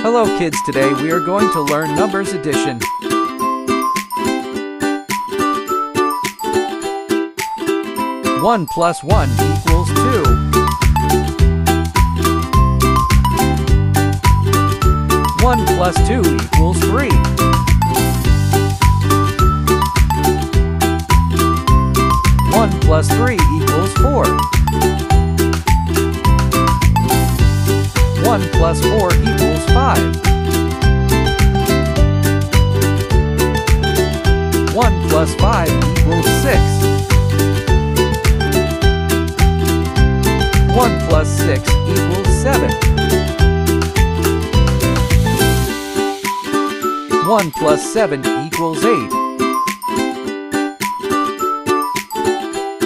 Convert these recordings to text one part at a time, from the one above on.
Hello kids, today we are going to learn numbers addition. One plus one equals two. One plus two equals three. One plus three equals four. One plus four equals five. One plus five equals six. One plus six equals seven. One plus seven equals eight.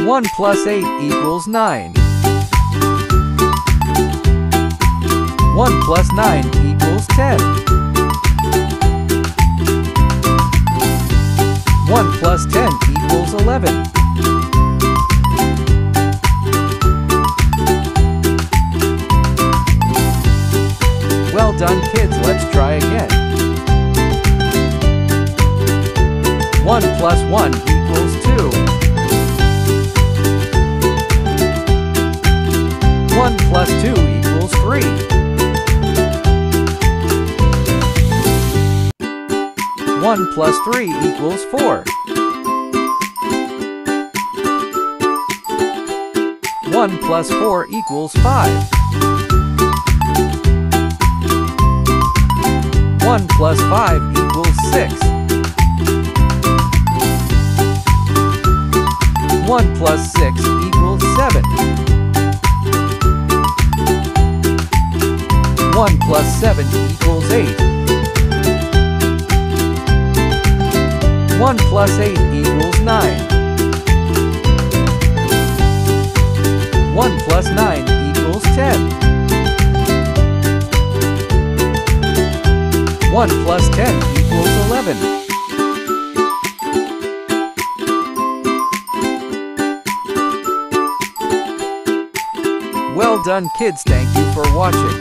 One plus eight equals nine. One plus nine equals 10. 1 plus 10 equals 11. 12 done kids, let's try again. 1 plus 1 equals 2. 1 plus 3 equals 4. 1 plus 4 equals 5. 1 plus 5 equals 6. 1 plus 6 equals 7. 1 plus 7 equals 8. One plus eight equals nine. One plus nine equals ten. One plus ten equals eleven. Well done kids, thank you for watching.